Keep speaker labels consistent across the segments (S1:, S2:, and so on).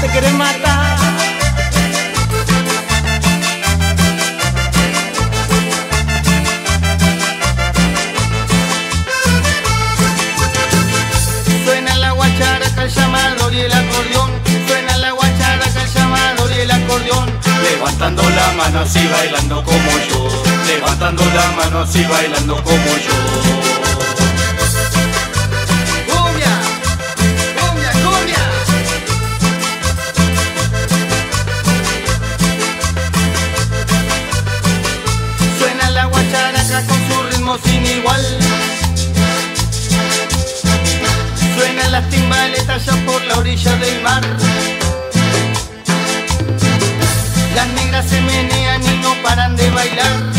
S1: te quieren matar. Suena la guacharaca, el chamado y el acordeón. Suena la guacharaca, el chamado y el acordeón.
S2: Levantando la mano así bailando como yo. Levantando la mano así bailando como yo.
S1: sin igual. Suenan las timbaletas ya por la orilla del mar. Las negras se menean y no paran de bailar.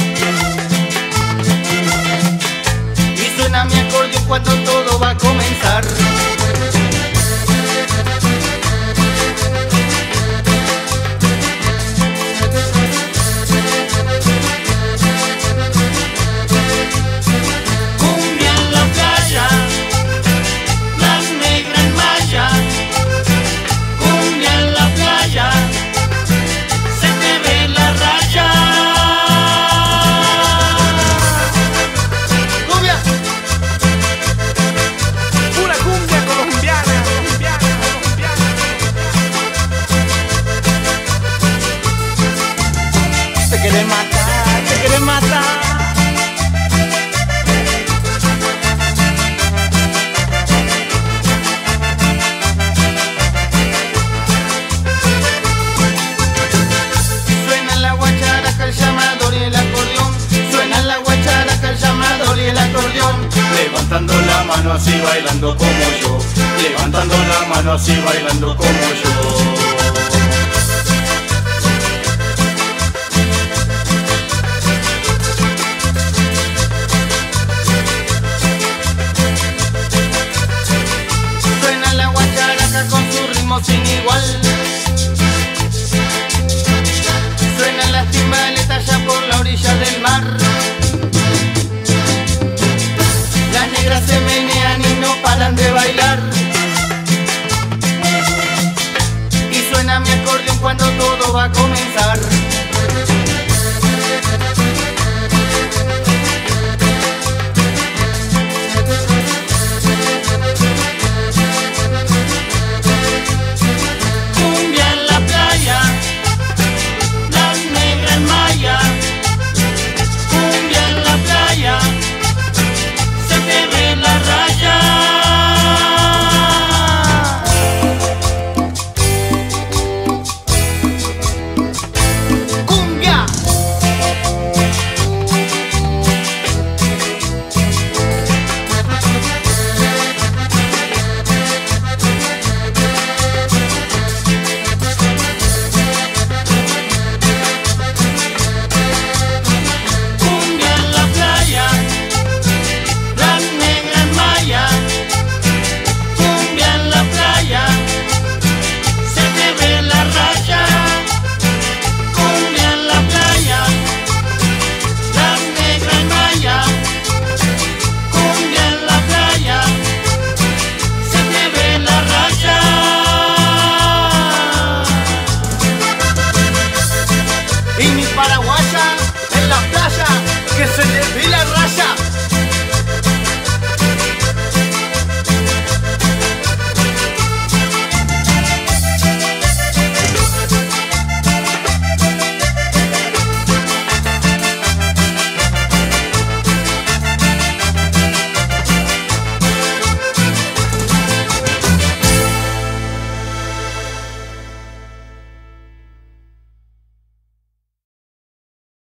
S2: mano así bailando como yo, levantando la mano así bailando como yo.
S1: Suena la guacharaca con su ritmo sin igual.